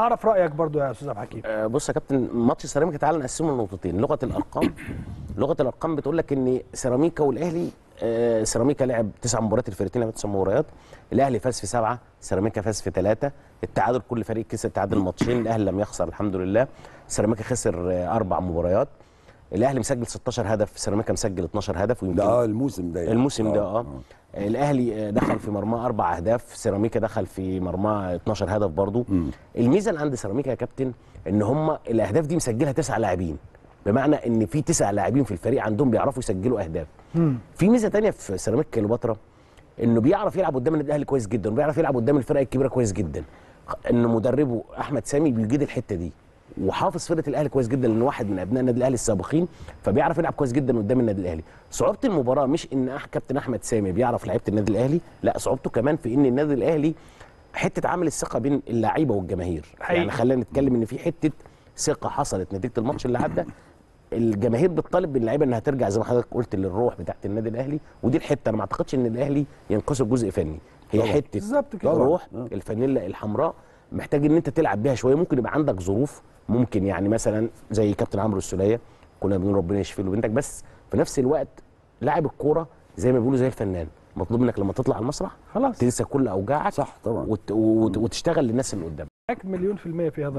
أعرف رأيك برضو يا أستاذ عبد الحكيم. آه، بص يا كابتن ماتش سيراميكا تعالى نقسمه لنقطتين. لغة الأرقام لغة الأرقام بتقول لك إن سيراميكا والأهلي آه، سيراميكا لعب تسع مباريات الفرقتين لعبوا تسع مباريات. الأهلي فاز في سبعة سيراميكا فاز في ثلاثة التعادل كل فريق كسب تعادل ماتشين الأهلي لم يخسر الحمد لله. سيراميكا خسر آه، أربع مباريات. الاهلي مسجل 16 هدف سيراميكا مسجل 12 هدف ويمكن ده آه الموسم ده يعني. الموسم ده آه. الاهلي آه، دخل في مرماه أربع اهداف سيراميكا دخل في مرماه 12 هدف برضو. الميزة اللي عند سيراميكا يا كابتن ان هم الاهداف دي مسجلها تسع لاعبين. بمعنى ان في تسع لاعبين في الفريق عندهم بيعرفوا يسجلوا اهداف. في ميزة تانية في سيراميكا كليوباترا انه بيعرف يلعب قدام النادي الاهلي كويس جدا وبيعرف يلعب قدام الفرق الكبيرة كويس جدا. إن مدربه أحمد سامي بيجيد الحتة دي. وحافظ فرقة الأهلي كويس جدا لأن واحد من أبناء النادي الأهلي السابقين فبيعرف يلعب كويس جدا قدام النادي الأهلي صعوبة المباراة مش إن كابتن أحمد سامي بيعرف لعيبة النادي الأهلي لا صعوبته كمان في إن النادي الأهلي حتة عامل الثقة بين اللعيبة والجماهير حقيقي. يعني خلينا نتكلم إن في حتة ثقة حصلت نتيجة الماتش اللي عدى الجماهير بتطالب من اللعيبه إنها ترجع زي ما حضرتك قلت للروح بتاعت النادي الأهلي ودي الحتة أنا ما أعتقدش إن الأهلي ينقصه جزء فني هي طبعا. حتة بالظبط كده. روح آه. الفانيلا الحمراء محتاج إن أنت تلعب بيها شوية ممكن يبقى عندك ظروف ممكن يعني مثلا زي كابتن عمرو السولية كنا بنقول ربنا يشفي له بنتك بس في نفس الوقت لاعب الكورة زي ما بيقولوا زي الفنان. مطلوب منك لما تطلع على المسرح خلاص. تنسى كل أوجاعك صح طبعا. وت... وت... وتشتغل للناس اللي قدامك. مليون في المية في هذا